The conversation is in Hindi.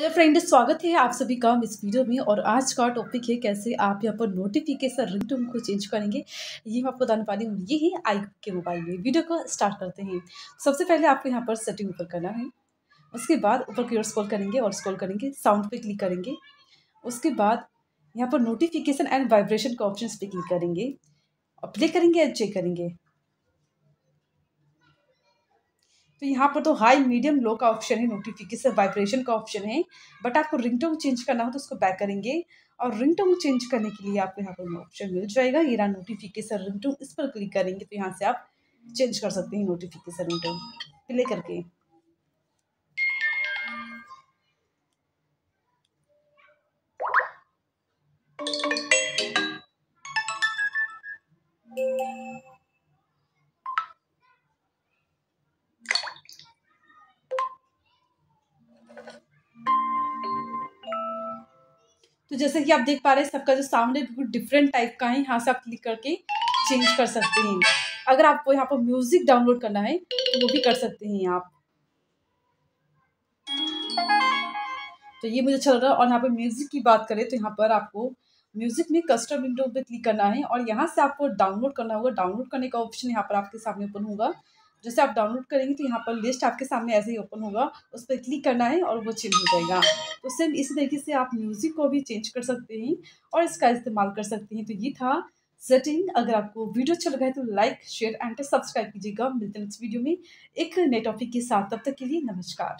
हेलो फ्रेंड, स्वागत है आप सभी का इस वीडियो में। और आज का टॉपिक है कैसे आप यहाँ पर नोटिफिकेशन रिंगटोन को चेंज करेंगे। ये मैं आपको बताने वाली हूँ, ये है आई के मोबाइल में। वीडियो को स्टार्ट करते हैं। सबसे पहले आपको यहाँ पर सेटिंग ऊपर करना है। उसके बाद ऊपर की ओर स्क्रॉल करेंगे और स्क्रॉल करेंगे साउंड पे क्लिक करेंगे। उसके बाद यहाँ पर नोटिफिकेशन एंड वाइब्रेशन का ऑप्शन पे क्लिक करेंगे। और प्ले करेंगे एंड चेक करेंगे? तो यहाँ पर तो हाई मीडियम लो का ऑप्शन है नोटिफिकेशन वाइब्रेशन का ऑप्शन है बट आपको रिंगटोन चेंज करना हो तो उसको बैक करेंगे। और रिंगटोन चेंज करने के लिए आपको यहाँ पर ऑप्शन मिल जाएगा। ये रहा नोटिफिकेशन रिंगटोन इस पर क्लिक करेंगे तो यहाँ से आप चेंज कर सकते हैं नोटिफिकेशन रिंगटोन प्ले करके। तो जैसे कि आप देख पा रहे हैं, सबका जो साउंड है बिल्कुल डिफरेंट टाइप का है। यहाँ से आप क्लिक करके चेंज कर सकते हैं। अगर आपको यहाँ पर म्यूज़िक डाउनलोड करना है तो वो भी कर सकते हैं आप। तो ये मुझे अच्छा लग रहा है। और यहाँ पर म्यूज़िक की बात करें तो यहाँ पर आपको म्यूज़िक में कस्टम विंडो पे क्लिक करना है। और यहाँ से आपको डाउनलोड करना होगा। डाउनलोड करने का ऑप्शन यहाँ पर आपके सामने ओपन होगा। जैसे आप डाउनलोड करेंगे तो यहाँ पर लिस्ट आपके सामने ऐसे ही ओपन होगा। उस पर क्लिक करना है और वो चेंज हो जाएगा। तो सेम इसी तरीके से आप म्यूज़िक को भी चेंज कर सकते हैं और इसका इस्तेमाल कर सकते हैं। तो ये था सेटिंग अगर आपको वीडियो अच्छा लगा है तो लाइक शेयर एंड सब्सक्राइब कीजिएगा। मिलते हैं नेक्स्ट वीडियो में। एक नए टॉपिक के साथ। तब तक के लिए नमस्कार।